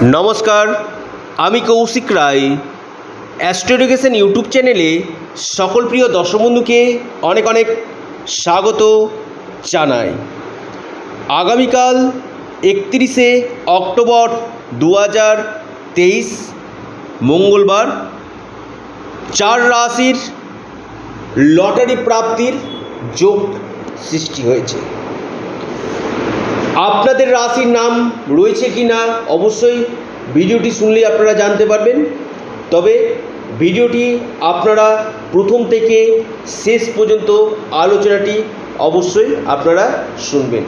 নমস্কার, আমি Koushik Roy. Astro Education YouTube চ্যানেলে সকল প্রিয় দর্শক বন্ধুকে অনেক অনেক স্বাগত জানাই। আগামীকাল একত্রিশে অক্টোবর দু হাজার তেইশ, মঙ্গলবার, চার রাশির লটারি প্রাপ্তির যোগ সৃষ্টি হয়েছে। আপনাদের রাশির নাম রয়েছে কি না অবশ্যই ভিডিওটি শুনলে আপনারা জানতে পারবেন। তবে ভিডিওটি আপনারা প্রথম থেকে শেষ পর্যন্ত আলোচনাটি অবশ্যই আপনারা শুনবেন।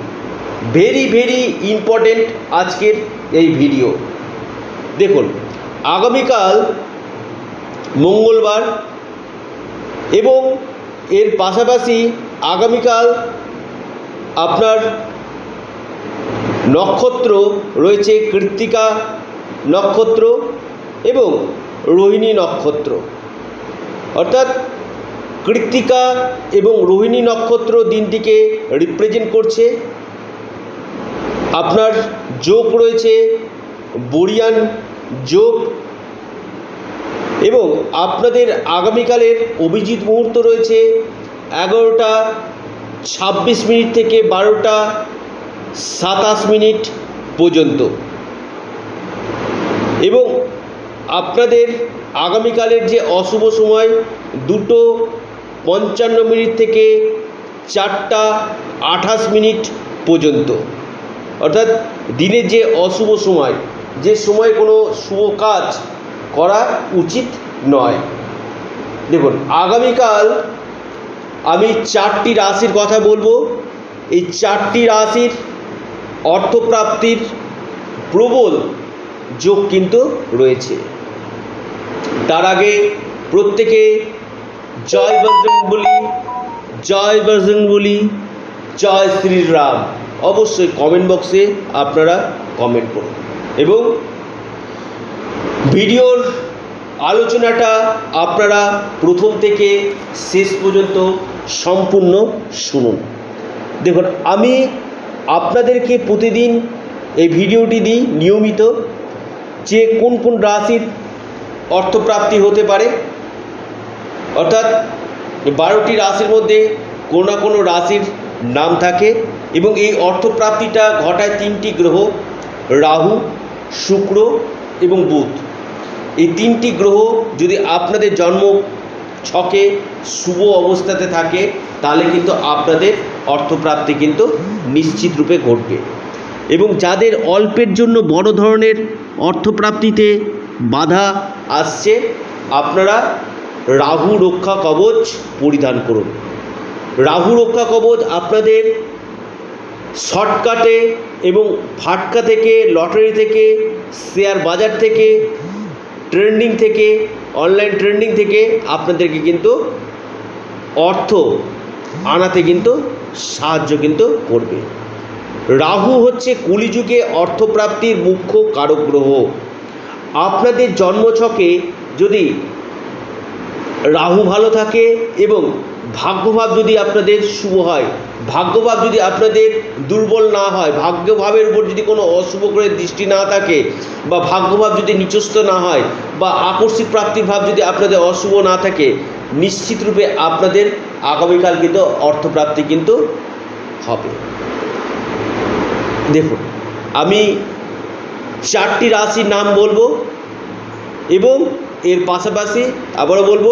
ভেরি ভেরি ইম্পর্টেন্ট আজকের এই ভিডিও। দেখুন, আগামীকাল মঙ্গলবার এবং এর পাশাপাশি আগামীকাল আপনার নক্ষত্র রয়েছে কৃত্তিকা নক্ষত্র এবং রোহিণী নক্ষত্র। অর্থাৎ কৃত্তিকা এবং রোহিণী নক্ষত্র দিনটিকে রিপ্রেজেন্ট করছে। আপনার যোগ রয়েছে, বরিয়ান যোগ এবং আপনাদের আগামীকালের অভিজিৎ মুহূর্ত রয়েছে এগারোটা ছাব্বিশ মিনিট থেকে বারোটা সাতাশ মিনিট পর্যন্ত। এবং আপনাদের আগামীকালের যে অশুভ সময়, দুটো পঞ্চান্ন মিনিট থেকে চারটা আঠাশ মিনিট পর্যন্ত। অর্থাৎ দিনের যে অশুভ সময়, যে সময় কোনো শুভ কাজ করা উচিত নয়। দেখুন, আগামীকাল আমি চারটি রাশির কথা বলব। এই চারটি রাশির অর্থপ্রাপ্তির প্রবল যোগ কিন্তু রয়েছে। তার আগে প্রত্যেকে জয় বজরং বলি, জয় বজরং বলি, জয় শ্রীরাম অবশ্যই কমেন্ট বক্সে আপনারা কমেন্ট করুন। এবং ভিডিওর আলোচনাটা আপনারা প্রথম থেকে শেষ পর্যন্ত সম্পূর্ণ শুনুন। দেখুন, আমি আপনাদেরকে প্রতিদিন এই ভিডিওটি দিই নিয়মিত যে কোন কোন রাশির অর্থপ্রাপ্তি হতে পারে। অর্থাৎ বারোটি রাশির মধ্যে কোনো না কোনো রাশির নাম থাকে এবং এই অর্থপ্রাপ্তিটা ঘটায় তিনটি গ্রহ, রাহু, শুক্র এবং বুধ। এই তিনটি গ্রহ যদি আপনাদের জন্ম ছকে শুভ অবস্থাতে থাকে, তাহলে কিন্তু আপনাদের অর্থপ্রাপ্তি কিন্তু নিশ্চিত রূপে ঘটবে। এবং যাদের অল্পের জন্য বড় ধরনের অর্থপ্রাপ্তিতে বাধা আসছে, আপনারা রাহু রক্ষা কবচ পরিধান করুন। রাহু রক্ষা কবচ আপনাদের শর্টকাটে এবং ফাটকা থেকে, লটারি থেকে, শেয়ার বাজার থেকে, ট্রেন্ডিং থেকে অনলাইন ট্রেন্ডিং থেকে আপনাদেরকে কিন্তু অর্থ আনাতে কিন্তু সাহায্য কিন্তু করবে। রাহু হচ্ছে কলিযুগে অর্থপ্রাপ্তির মুখ্য কারক গ্রহ আপনাদের জন্মছকে যদি রাহু ভালো থাকে এবং ভাগ্যভাব যদি আপনাদের শুভ হয়, ভাগ্যভাব যদি আপনাদের দুর্বল না হয়, ভাগ্যভাবের উপর যদি কোনো অশুভ করে দৃষ্টি না থাকে বা ভাগ্যভাব যদি নিচস্ত না হয় বা আকস্মিক প্রাপ্তির ভাব যদি আপনাদের অশুভ না থাকে, নিশ্চিত রূপে আপনাদের আগামীকাল কিন্তু অর্থপ্রাপ্তি কিন্তু হবে। দেখুন, আমি চারটি রাশির নাম বলব এবং এর পাশাপাশি আবারও বলব,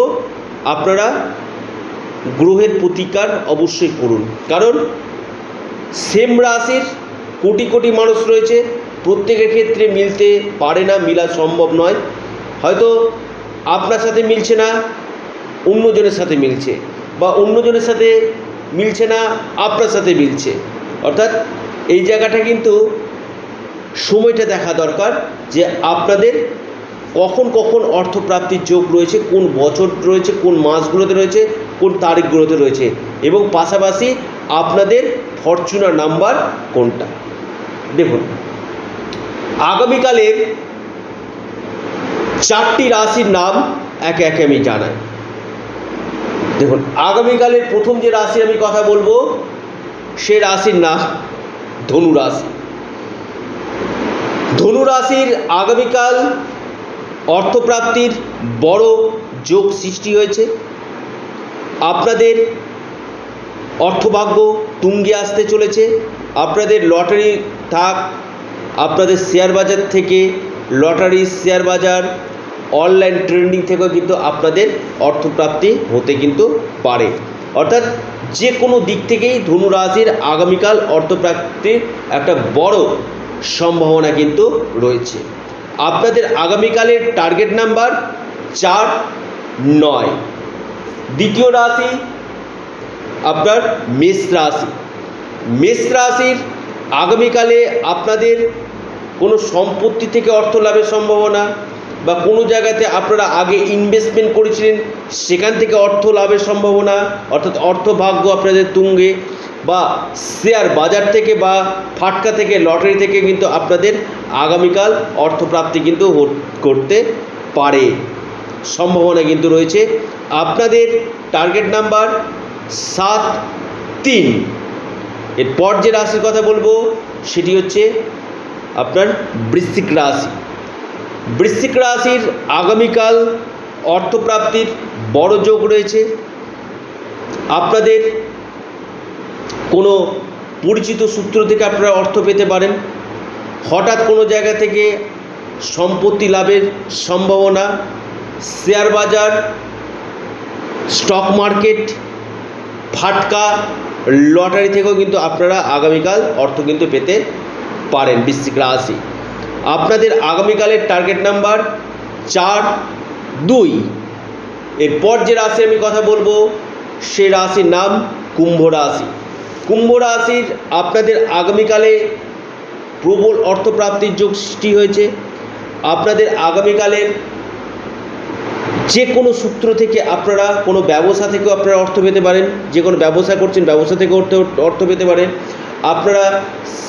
আপনারা গ্রহের প্রতিকার অবশ্যই করুন। কারণ সেম রাশির কোটি কোটি মানুষ রয়েছে, প্রত্যেকের ক্ষেত্রে মিলতে পারে না, মিলা সম্ভব নয়। হয়তো আপনার সাথে মিলছে না, অন্যজনের সাথে মিলছে, বা অন্যজনের সাথে মিলছে না, আপনার সাথে মিলছে। অর্থাৎ এই জায়গাটা কিন্তু সময়টা দেখা দরকার যে আপনাদের কখন কখন অর্থপ্রাপ্তির যোগ রয়েছে, কোন বছর রয়েছে, কোন মাসগুলোতে রয়েছে কোন তারিখগুলোতে রয়েছে এবং পাশাপাশি আপনাদের ফরচুনার নাম্বার কোনটা? দেখুন, আগামীকালের চারটি রাশির নাম একে একে আমি জানাই। দেখুন, আগামীকালের প্রথম যে রাশি আমি কথা বলব, সে রাশির নাম ধনু রাশি। ধনুরাশির আগামীকাল অর্থপ্রাপ্তির বড় যোগ সৃষ্টি হয়েছে। আপনাদের অর্থভাগ্য তুঙ্গে আসতে চলেছে। আপনাদের লটারি থাক, আপনাদের শেয়ার বাজার থেকে, লটারি, শেয়ার বাজার, অনলাইন ট্রেন্ডিং থেকেও কিন্তু আপনাদের অর্থপ্রাপ্তি হতে কিন্তু পারে। অর্থাৎ যে কোনো দিক থেকেই ধনুরাশির আগামীকাল অর্থপ্রাপ্তির একটা বড় সম্ভাবনা কিন্তু রয়েছে। আপনাদের আগামীকালের টার্গেট নাম্বার চার, নয়। দ্বিতীয় রাশি আপনার মেষ রাশি। মেষ রাশির আগামীকালে আপনাদের কোনো সম্পত্তি থেকে অর্থ লাভের সম্ভাবনা বা কোনো জায়গাতে আপনারা আগে ইনভেস্টমেন্ট করেছিলেন, সেখান থেকে অর্থ লাভের সম্ভাবনা, অর্থাৎ অর্থভাগ্য আপনাদের তুঙ্গে বা শেয়ার বাজার থেকে বা ফাটকা থেকে লটারি থেকে কিন্তু আপনাদের আগামীকাল অর্থপ্রাপ্তি কিন্তু করতে পারে। সম্ভাবনা কিন্তু রয়েছে। আপনাদের টার্গেট নাম্বার সাত তিন। এরপর যে রাশির কথা বলব, সেটি হচ্ছে আপনার বৃশ্চিক রাশি। বৃশ্চিক রাশির আগামীকাল অর্থপ্রাপ্তির বড় যোগ রয়েছে। আপনাদের কোনো পরিচিত সূত্র থেকে আপনারা অর্থ পেতে পারেন। হঠাৎ কোনো জায়গা থেকে সম্পত্তি লাভের সম্ভাবনা শেয়ার বাজার, স্টক মার্কেট, ফাটকা, লটারি থেকেও কিন্তু আপনারা আগামীকাল অর্থ কিন্তু পেতে পারেন বৃশ্চিক রাশি। আপনাদের আগামীকালের টার্গেট নাম্বার চার, দুই। এরপর যে রাশি আমি কথা বলব, সে রাশির নাম কুম্ভ রাশি। কুম্ভ রাশির আপনাদের আগামীকালে প্রবল অর্থপ্রাপ্তির যোগ সৃষ্টি হয়েছে। আপনাদের আগামীকালের যে কোনো সূত্র থেকে আপনারা, কোনো ব্যবসা থেকেও আপনারা অর্থ পেতে পারেন, যে কোনো ব্যবসা করছেন, ব্যবসা থেকে অর্থ অর্থ পেতে পারেন, আপনারা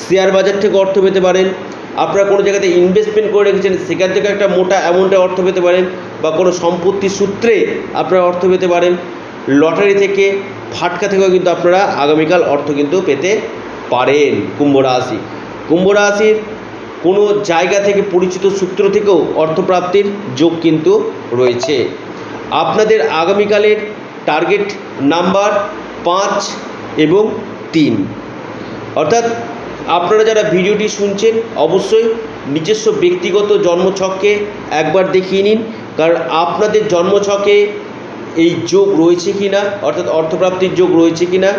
শেয়ার বাজার থেকে অর্থ পেতে পারেন, আপনারা কোনো জায়গাতে ইনভেস্টমেন্ট করে রেখেছেন, সেখান থেকে একটা মোটা অ্যামাউন্টে অর্থ পেতে পারেন, বা কোনো সম্পত্তির সূত্রে আপনারা অর্থ পেতে পারেন, লটারি থেকে, ফাটকা থেকেও কিন্তু আপনারা আগামীকাল অর্থ কিন্তু পেতে পারেন, কুম্ভ রাশি। কুম্ভ রাশির কোনো জায়গা থেকে পরিচিত সূত্র থেকেও অর্থপ্রাপ্তির যোগ কিন্তু রয়েছে। আপনাদের আগামীকালের টার্গেট নাম্বার পাঁচ এবং তিন। অর্থাৎ আপনারা যারা ভিডিওটি শুনছেন, অবশ্যই নিজস্ব ব্যক্তিগত জন্মছককে একবার দেখিয়ে নিন, কারণ আপনাদের জন্মছকে এই যোগ রয়েছে কি না অর্থাৎ অর্থপ্রাপ্তির যোগ রয়েছে কি না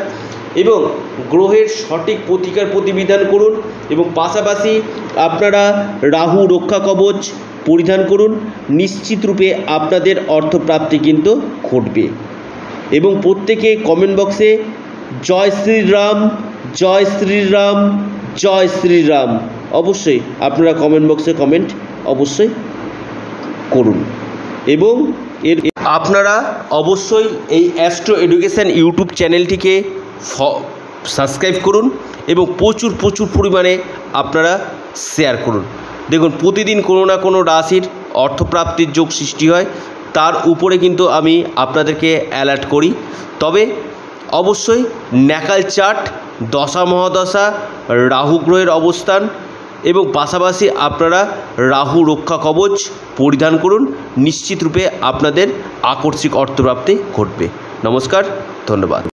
এবং গ্রহের সঠিক প্রতিকার প্রতিবিধান করুন এবং পাশাপাশি আপনারা রাহু রক্ষা কবচ পরিধান করুন। নিশ্চিত রূপে আপনাদের অর্থপ্রাপ্তি কিন্তু ঘটবে। এবং প্রত্যেকে কমেন্ট বক্সে জয় শ্রীরাম জয় শ্রীরাম জয় শ্রীরাম অবশ্যই আপনারা কমেন্ট বক্সে কমেন্ট অবশ্যই করুন। এবং এর, আপনারা অবশ্যই এই অ্যাস্ট্রো এডুকেশান ইউটিউব চ্যানেলটিকে সাবস্ক্রাইব করুন এবং প্রচুর প্রচুর পরিমাণে আপনারা শেয়ার করুন। দেখুন, প্রতিদিন কোনো না কোনো রাশির অর্থপ্রাপ্তির যোগ সৃষ্টি হয়। তার উপরে কিন্তু আমি আপনাদেরকে অ্যালার্ট করি। তবে অবশ্যই ন্যাকাল চার্ট, দশা, মহাদশা, রাহু গ্রহের অবস্থান এবং পাশাপাশি আপনারা রাহু রক্ষা কবচ পরিধান করুন। নিশ্চিত রূপে আপনাদের আকস্মিক অর্থপ্রাপ্তি ঘটবে। নমস্কার, ধন্যবাদ।